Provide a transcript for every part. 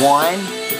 One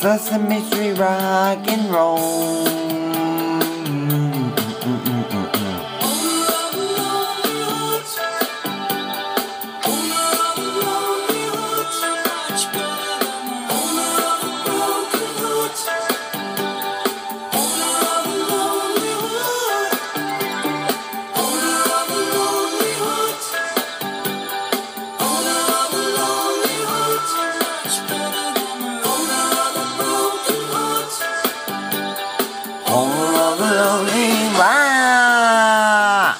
Sesame Street rock and roll. 逗你玩啊